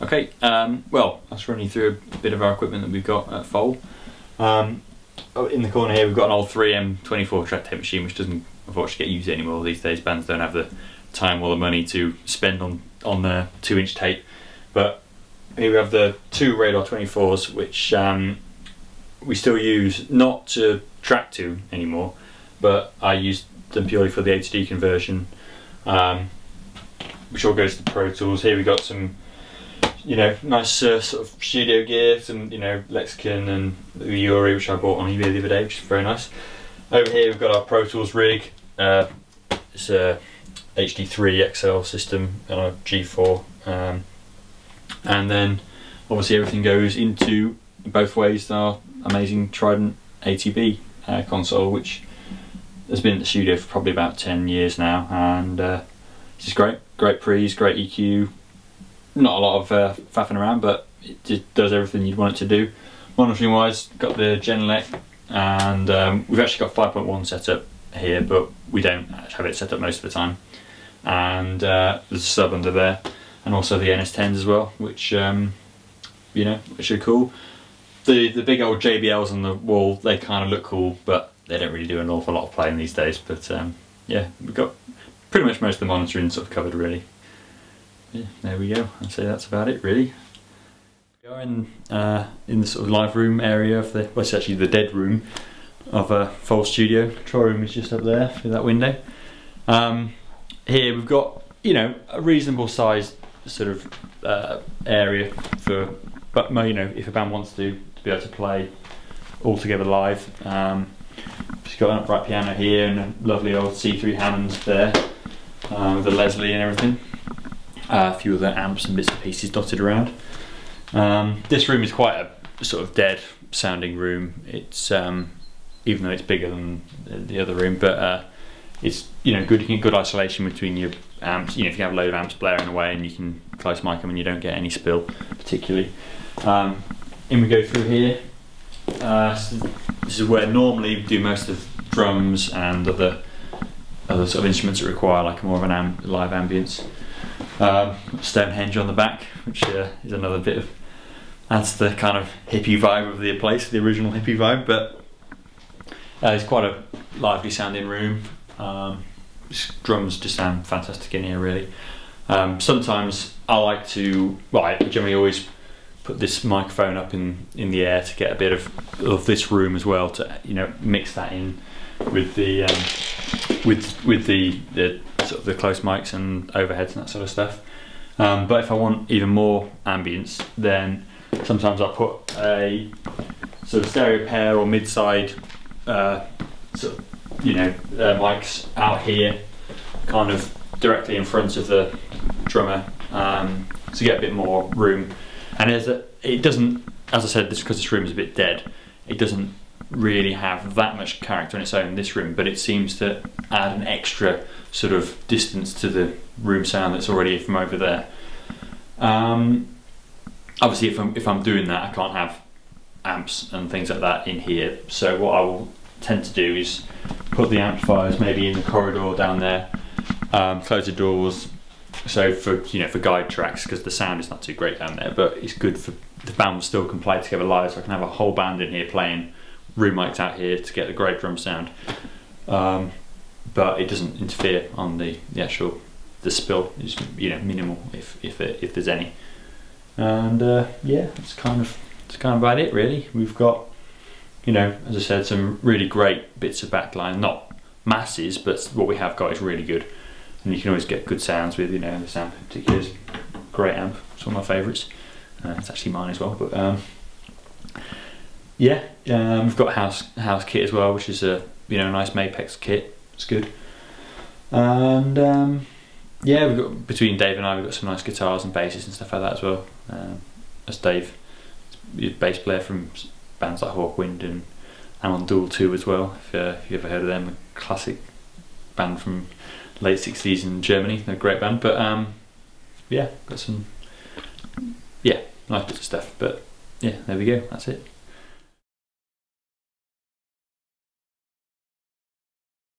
Okay, um, well, just run you through a bit of our equipment that we've got at Foel. Um, oh, in the corner here we've got an old 3M24 track tape machine which doesn't unfortunately get used anymore these days. Bands don't have the time or the money to spend on, on the 2 inch tape. But here we have the two Radar 24s which um, we still use not to track to anymore but I use them purely for the HD conversion um, which all goes to the Pro Tools. Here we've got some you know, nice uh, sort of studio gear, some you know Lexicon and the UREI, which I bought on eBay the other day, which is very nice. Over here we've got our Pro Tools rig. Uh, it's a HD3 Accel system on a G4, um, and then obviously everything goes into both ways. Our amazing Trident ATB uh, console, which has been in the studio for probably about 10 years now, and uh, just great. Great pre's, great EQ, not a lot of uh, faffing around, but it just does everything you'd want it to do. Monitoring wise, got the Genelec, and um, we've actually got 5.1 set up here, but we don't have it set up most of the time. And uh, there's a sub under there, and also the NS10s as well, which um, you know, which are cool. The the big old JBLs on the wall, they kind of look cool, but they don't really do an awful lot of playing these days. But um, yeah, we've got pretty much most of the monitoring sort of covered really there we go. I'd say that's about it really. We are in uh, in the sort of live room area of the well, it's actually the dead room of a uh, Foel Studio. Control room is just up there through that window. Um, here we've got you know a reasonable sized sort of uh, area for, but you know if a band wants to to be able to play all together live. Um, just got an upright piano here and a lovely old C3 Hammond there uh, with a Leslie and everything a few other amps and bits and pieces dotted around. Um, this room is quite a sort of dead sounding room. It's um, even though it's bigger than the other room, but uh, it's you know good. Good isolation between your amps. You know if you have a load of amps blaring away, and you can close mic them, and you don't get any spill particularly. Um, in we go through here. Uh, so this is where normally we do most of drums and other other sort of instruments that require like more of an live ambience. Um, Stonehenge on the back, which uh, is another bit of adds the kind of hippie vibe of the place, the original hippie vibe. But uh, it's quite a lively sounding room. Um, drums just sound fantastic in here, really. Um, sometimes I like to, well, I generally always put this microphone up in in the air to get a bit of of this room as well to you know mix that in with the um, with with the the sort of the close mics and overheads and that sort of stuff. Um, but if I want even more ambience, then sometimes I'll put a sort of stereo pair or mid-side uh, sort of, you know uh, mics out here, kind of directly in front of the drummer um, to get a bit more room. And a, it doesn't, as I said, this because this room is a bit dead, it doesn't really have that much character in its own in this room, but it seems to add an extra sort of distance to the room sound that's already from over there. Um, obviously, if I'm, if I'm doing that, I can't have amps and things like that in here. So what I will tend to do is put the amplifiers maybe in the corridor down there, um, close the doors. So for you know for guide tracks because the sound is not too great down there, but it's good for the band still can play together live. So I can have a whole band in here playing room mics out here to get a great drum sound. Um, but it doesn't interfere on the, the actual the spill is you know minimal if if it, if there's any. And uh, yeah, it's kind of it's kind of about it really. We've got you know as I said some really great bits of backline, not masses, but what we have got is really good, and you can always get good sounds with you know this amp in particular is great amp. It's one of my favourites. Uh, it's actually mine as well, but. Um, yeah, um, we've got house house kit as well, which is a you know nice Mapex kit. It's good. And um, yeah, we've got between Dave and I, we've got some nice guitars and basses and stuff like that as well. Um, as Dave, bass player from bands like Hawkwind and Amon Düül II as well. If, uh, if you've ever heard of them, a classic band from late '60s in Germany. They're a great band, but um, yeah, got some yeah nice bits of stuff. But yeah, there we go. That's it.